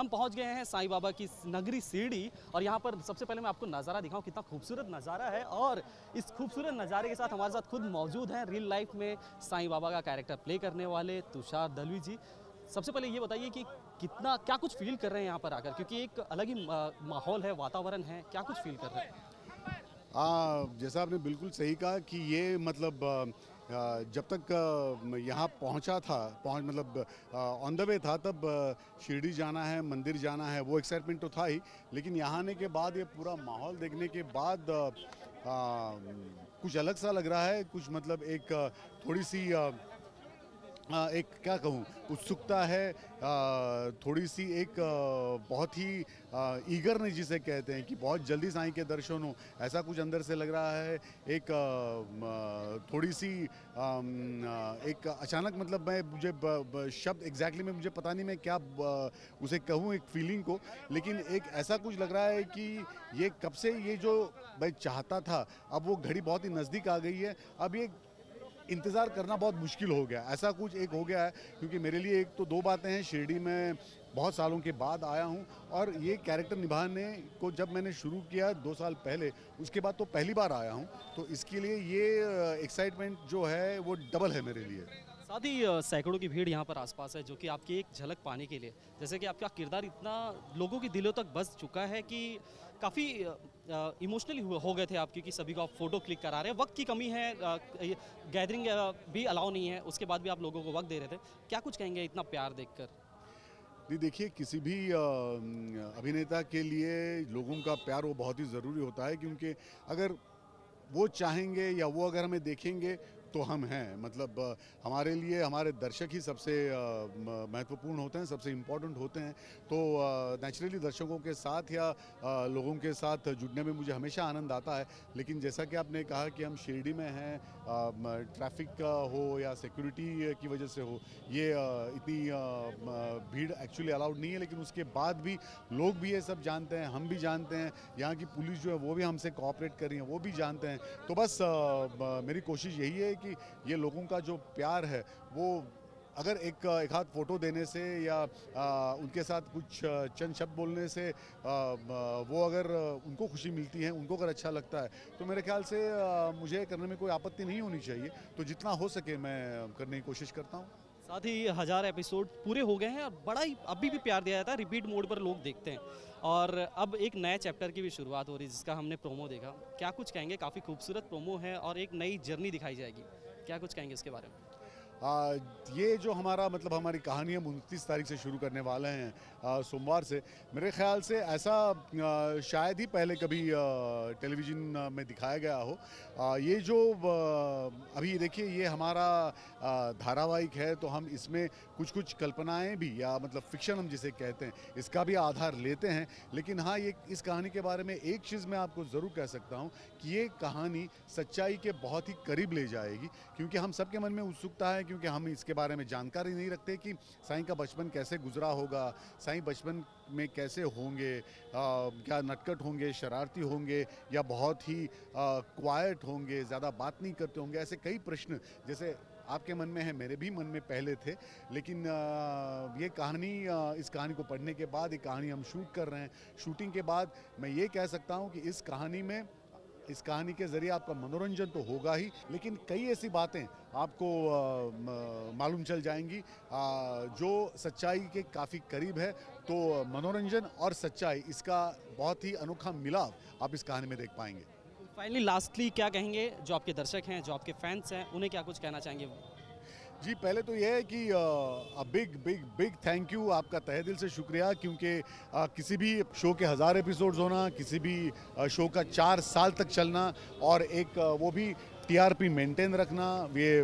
हम पहुँच गए हैं साईं बाबा की नगरी सीढ़ी और यहाँ पर सबसे पहले मैं आपको नज़ारा दिखाऊँ कितना खूबसूरत नज़ारा है और इस खूबसूरत नज़ारे के साथ हमारे साथ खुद मौजूद हैं रियल लाइफ में साईं बाबा का कैरेक्टर प्ले करने वाले तुषार दलवी जी। सबसे पहले ये बताइए कि कितना क्या कुछ फील कर रहे हैं यहाँ पर आकर? क्योंकि एक अलग ही माहौल है वातावरण है क्या कुछ फील कर रहे हैं? आ, जैसा आपने बिल्कुल सही कहा कि ये मतलब जब तक यहाँ पहुँचा था पहुँच मतलब ऑन द वे था तब शिरडी जाना है मंदिर जाना है वो एक्साइटमेंट तो था ही लेकिन यहाँ आने के बाद ये पूरा माहौल देखने के बाद आ, कुछ अलग सा लग रहा है कुछ मतलब एक थोड़ी सी एक क्या कहूँ, उत्सुकता है थोड़ी सी एक बहुत ही ईगरनेस जिसे कहते हैं कि बहुत जल्दी साईं के दर्शन हो, ऐसा कुछ अंदर से लग रहा है, एक थोड़ी सी एक अचानक मतलब मैं मुझे शब्द एग्जैक्टली में मुझे पता नहीं मैं क्या उसे कहूँ एक फीलिंग को, लेकिन एक ऐसा कुछ लग रहा है कि ये कब से ये जो मैं चाहता था, अब वो घड़ी बहुत ही नज़दीक आ गई है, अब ये इंतज़ार करना बहुत मुश्किल हो गया। ऐसा कुछ एक हो गया है, क्योंकि मेरे लिए एक तो दो बातें हैं, शिरडी में बहुत सालों के बाद आया हूँ और ये कैरेक्टर निभाने को जब मैंने शुरू किया दो साल पहले, उसके बाद तो पहली बार आया हूँ तो इसके लिए ये एक्साइटमेंट जो है वो डबल है मेरे लिए। साथ ही सैकड़ों की भीड़ यहाँ पर आसपास है, जो कि आपकी एक झलक पाने के लिए। जैसे कि आपका किरदार इतना लोगों के दिलों तक बस चुका है कि काफ़ी इमोशनली हो गए थे आप, क्योंकि सभी को आप फ़ोटो क्लिक करा रहे हैं। वक्त की कमी है गैदरिंग भी अलाउ नहीं है। उसके बाद भी आप लोगों को वक्त दे रहे थे। क्या कुछ कहेंगे इतना प्यार देखकर? जी, देखिए, किसी भी अभिनेता के लिए लोगों का प्यार वो बहुत ही ज़रूरी होता है, क्योंकि अगर वो चाहेंगे या वो अगर हमें देखेंगे तो हम हैं। मतलब हमारे लिए हमारे दर्शक ही सबसे महत्वपूर्ण होते हैं, सबसे इम्पोर्टेंट होते हैं। तो नेचुरली दर्शकों के साथ या लोगों के साथ जुड़ने में मुझे हमेशा आनंद आता है। लेकिन जैसा कि आपने कहा कि हम शिरडी में हैं ट्रैफ़िक का हो या सिक्योरिटी की वजह से हो, ये इतनी भीड़ एक्चुअली अलाउड नहीं है। लेकिन उसके बाद भी लोग भी ये सब जानते हैं, हम भी जानते हैं। यहाँ की पुलिस जो है, वो भी हमसे कोऑपरेट कर रही है, वो भी जानते हैं। तो बस मेरी कोशिश यही है कि ये लोगों का जो प्यार है वो अगर एक एक हाथ फ़ोटो देने से या आ, उनके साथ कुछ चंद शब्द बोलने से आ, वो अगर उनको खुशी मिलती है उनको अगर अच्छा लगता है तो मेरे ख्याल से आ, मुझे करने में कोई आपत्ति नहीं होनी चाहिए। तो जितना हो सके मैं करने की कोशिश करता हूँ। साथ ही हज़ार एपिसोड पूरे हो गए हैं और बड़ा ही, अभी भी प्यार दिया जाता है रिपीट मोड पर लोग देखते हैं। और अब एक नए चैप्टर की भी शुरुआत हो रही है, जिसका हमने प्रोमो देखा। क्या कुछ कहेंगे? काफ़ी खूबसूरत प्रोमो है और एक नई जर्नी दिखाई जाएगी। क्या कुछ कहेंगे इसके बारे में? आ, ये जो हमारा मतलब हमारी कहानी हम उनतीस तारीख से शुरू करने वाले हैं सोमवार से मेरे ख्याल से ऐसा आ, शायद ही पहले कभी टेलीविज़न में दिखाया गया हो। आ, ये जो अभी देखिए ये हमारा धारावाहिक है तो हम इसमें कुछ कुछ कल्पनाएँ भी या मतलब फिक्शन हम जिसे कहते हैं इसका भी आधार लेते हैं। लेकिन हाँ ये इस कहानी के बारे में एक चीज़ मैं आपको ज़रूर कह सकता हूँ कि ये कहानी सच्चाई के बहुत ही करीब ले जाएगी क्योंकि हम सबके मन में उत्सुकता है क्योंकि हम इसके बारे में जानकारी नहीं रखते कि साईं का बचपन कैसे गुजरा होगा साईं बचपन में कैसे होंगे आ, क्या नटकट होंगे शरारती होंगे या बहुत ही क्वाइट होंगे ज़्यादा बात नहीं करते होंगे ऐसे कई प्रश्न जैसे आपके मन में है मेरे भी मन में पहले थे लेकिन ये कहानी इस कहानी को पढ़ने के बाद ये कहानी हम शूट कर रहे हैं। शूटिंग के बाद मैं ये कह सकता हूँ कि इस कहानी में इस कहानी के ज़रिए आपका मनोरंजन तो होगा ही, लेकिन कई ऐसी बातें आपको मालूम चल जाएँगी। जो सच्चाई के काफ़ी करीब है तो मनोरंजन और सच्चाई, इसका बहुत ही अनोखा मिलाव आप इस कहानी में देख पाएँगे। फाइनली लास्टली क्या कहेंगे? जो आपके दर्शक हैं, जो आपके फैंस हैं, उन्हें क्या कुछ कहना चाहेंगे? जी पहले तो यह है कि आ, big big big thank you आपका तहे दिल से शुक्रिया क्योंकि किसी भी शो के हज़ार एपिसोड्स होना किसी भी शो का चार साल तक चलना और एक वो भी टीआरपी मेंटेन रखना, ये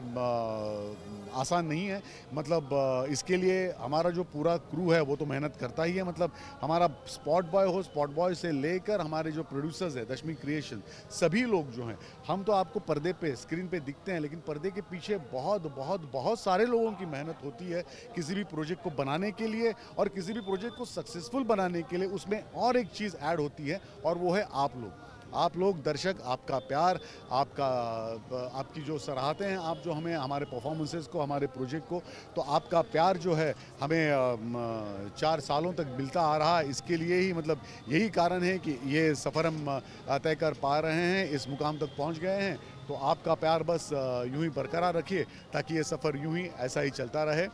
आसान नहीं है। मतलब इसके लिए हमारा जो पूरा क्रू है, वो तो मेहनत करता ही है। मतलब हमारा स्पॉट बॉय हो स्पॉट बॉय से लेकर हमारे जो प्रोड्यूसर्स है, दशमी क्रिएशन सभी लोग जो हैं, हम तो आपको पर्दे पे स्क्रीन पे दिखते हैं, लेकिन पर्दे के पीछे बहुत बहुत बहुत सारे लोगों की मेहनत होती है, किसी भी प्रोजेक्ट को बनाने के लिए और किसी भी प्रोजेक्ट को सक्सेसफुल बनाने के लिए, उसमें और एक चीज़ ऐड होती है, और वो है आप लोग। आप लोग दर्शक, आपका प्यार, आपका, आपकी जो सराहते हैं, आप जो हमें, हमारे परफॉर्मेंसेस को, हमारे प्रोजेक्ट को तो आपका प्यार जो है हमें चार सालों तक मिलता आ रहा है। इसके लिए ही मतलब यही कारण है कि ये सफ़र हम तय कर पा रहे हैं, इस मुकाम तक पहुँच गए हैं। तो आपका प्यार बस यूँ ही बरकरार रखिए ताकि ये सफ़र यूँ ही ऐसा ही चलता रहे।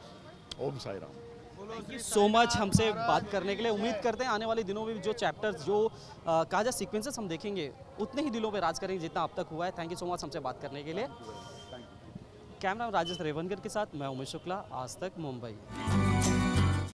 Om Sai Ram thank you so much हमसे बात करने के लिए। उम्मीद करते हैं आने वाले दिनों में जो चैप्टर्स जो काजा कहा जाए सीक्वेंसेस हम देखेंगे उतने ही दिलों पर राज करेंगे जितना अब तक हुआ है। थैंक यू सो मच हमसे बात करने के लिए। कैमरा राजेश रेवनकर के साथ मैं उमेश शुक्ला आज तक मुंबई।